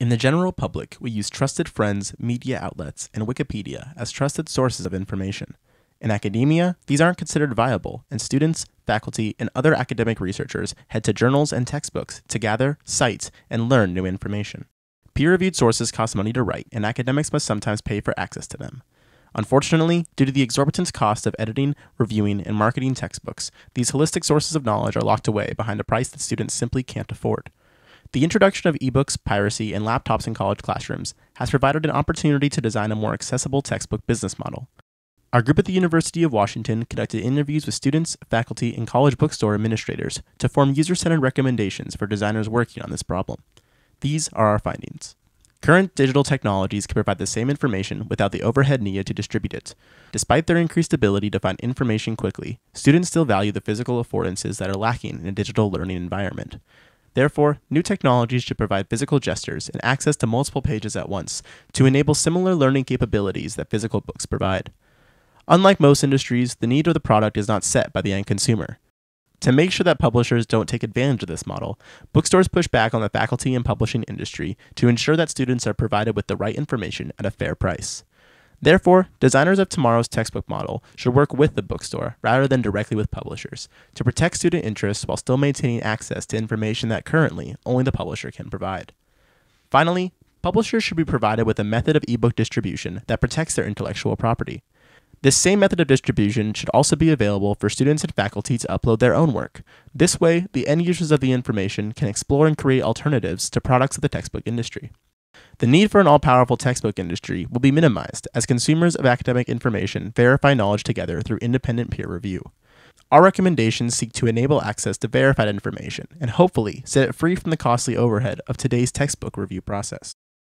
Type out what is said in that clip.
In the general public, we use trusted friends, media outlets, and Wikipedia as trusted sources of information. In academia, these aren't considered viable, and students, faculty, and other academic researchers head to journals and textbooks to gather, cite, and learn new information. Peer reviewed sources cost money to write, and academics must sometimes pay for access to them. Unfortunately, due to the exorbitant cost of editing, reviewing, and marketing textbooks, these holistic sources of knowledge are locked away behind a price that students simply can't afford. The introduction of ebooks, piracy, and laptops in college classrooms has provided an opportunity to design a more accessible textbook business model. Our group at the University of Washington conducted interviews with students, faculty, and college bookstore administrators to form user centered recommendations for designers working on this problem. These are our findings. Current digital technologies can provide the same information without the overhead needed to distribute it. Despite their increased ability to find information quickly, students still value the physical affordances that are lacking in a digital learning environment. Therefore, new technologies should provide physical gestures and access to multiple pages at once to enable similar learning capabilities that physical books provide. Unlike most industries, the need of the product is not set by the end consumer. To make sure that publishers don't take advantage of this model, bookstores push back on the faculty and publishing industry to ensure that students are provided with the right information at a fair price. Therefore, designers of tomorrow's textbook model should work with the bookstore rather than directly with publishers to protect student interests while still maintaining access to information that currently only the publisher can provide. Finally, publishers should be provided with a method of ebook distribution that protects their intellectual property. This same method of distribution should also be available for students and faculty to upload their own work. This way, the end users of the information can explore and create alternatives to products of the textbook industry. The need for an all powerful textbook industry will be minimized as consumers of academic information verify knowledge together through independent peer review. Our recommendations seek to enable access to verified information and hopefully set it free from the costly overhead of today's textbook review process.